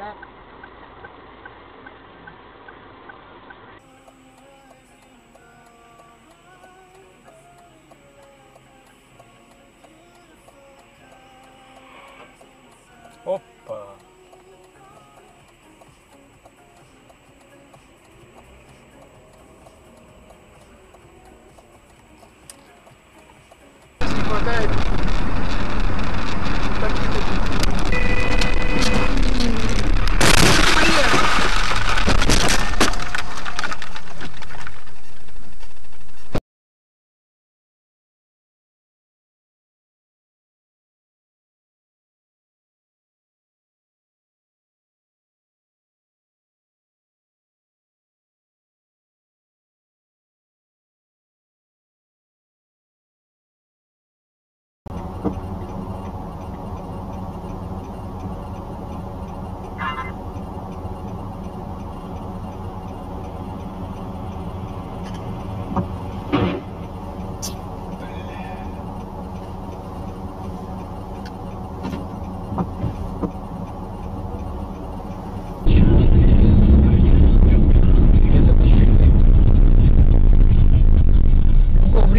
back. Hoppa!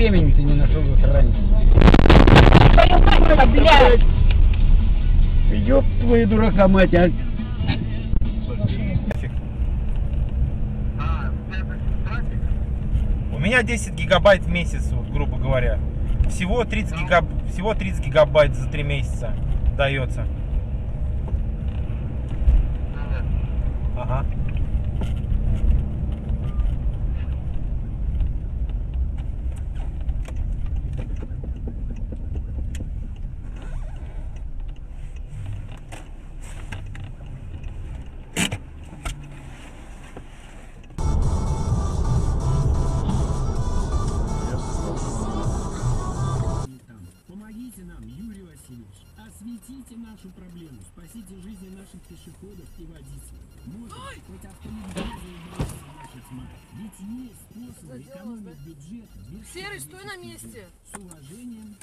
Времени ты не нашел раньше? блядь! Ёб твою дурака мать, а! У меня 10 гигабайт в месяц, вот, грубо говоря. Всего 30, гигаб... Всего 30 гигабайт за 3 месяца дается. Ага. Осветите нашу проблему. Спасите жизни наших пешеходов и водителей. Может, хоть автомобиль заебался наша тьма. Ведь есть способы экономить бюджет Серый, стой на месте. С уважением.